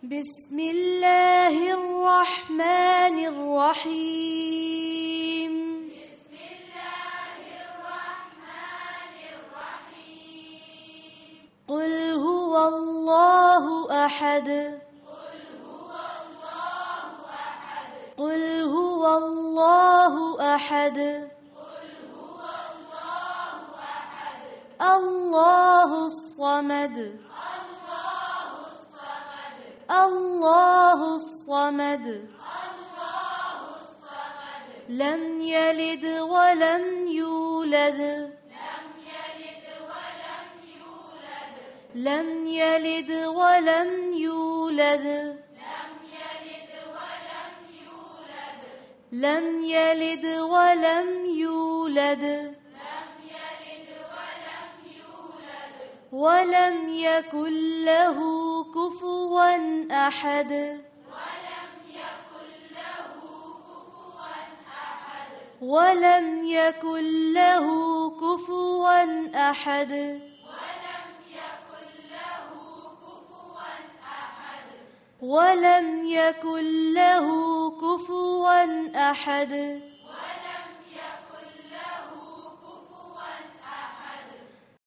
بسم الله الرحمن الرحيم. بسم الله الرحمن الرحيم قل هو الله أحد. قل هو الله أحد. قل هو الله أحد قل هو الله أحد الله الصمد الله الصمد. الله الصمد. لم يلد ولم يولد. لم يلد ولم يولد. لم يلد ولم يولد. لم يلد ولم يولد ولم يكن له كفوا أحد. ولم يكن له كفوا أحد. ولم يكن له كفوا أحد. ولم يكن له كفوا أحد ولم يكن له كفوا أحد